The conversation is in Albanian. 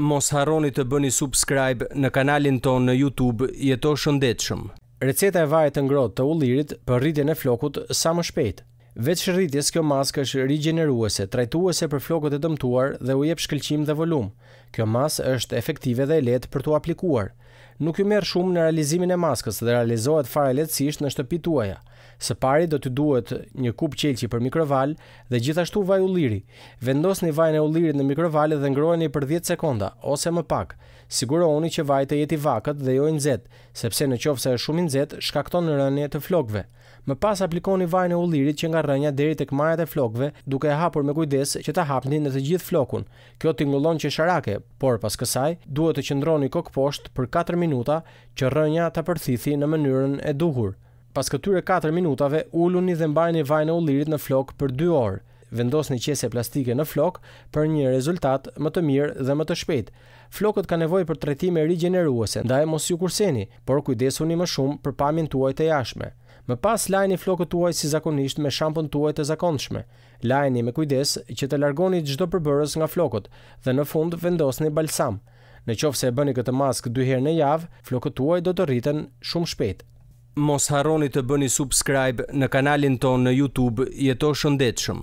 Mos harroni të bëni subscribe në kanalin tonë në youtube jeto shëndetshëm. Receta e vajit të ngrohtë të ullirit për rritjen e flokut sa më shpejt. Veç rritjes kjo maskë është rigjeneruese, trajtuese për flokët e dëmtuar dhe u jep shkëlqim dhe volum. Kjo masë është efektive dhe e lehtë për t'u aplikuar. Nuk ju merr shumë në realizimin e maskës dhe realizohet fare lehtësisht në shtëpitë tuaja. Së pari do t'ju duhet një kupë qelqi për mikrovalë dhe gjithashtu vaj ulliri. Vendosni vajin e ullirit në mikrovalë dhe ngroheni për dhjetë sekonda, ose më pak. Sigurohuni që vaji të jetë i vakët dhe jo i nxehtë, sepse në qoftë se është shumë i nxehtë, shkakton rënie të flokëve. Më pas aplikoni vajin e ullirit që nga rrënja deri tek majat e flokëve, duke e hapur me kujdes që ta hapni në të gjithë flokun. Kjo tingullon qesharake, por pas kësaj duhet të qëndroni kokëposhtë për katër minuta që rrënja ta përthithi në mënyrën e duhur. Pas këtyre katër minutave, uluni dhe mbajeni vajin e ullirit në flokë për dy orë. Vendosni qese plastike në flokë për një rezultat më të mirë dhe më të shpejtë. Flokët ka nevojë për trajtime rigjeneruese, ndaj mos iu kurseni, por kujdesuni më shumë për pamjen tuaj të jashtme. Më pas lajini flokët tuaj si zakonisht me shampon tuaj të zakonshme. Lajini me kujdes që të largoni çdo përbërës nga flokët dhe në fund vendosni balsam. Në qoftë se e bëni këtë maskë dy herë në javë, flokët tuaj do të rriten shumë shpejt. Mos harroni të bëni subscribe në kanalin tonë në youtube jeto shëndetshëm.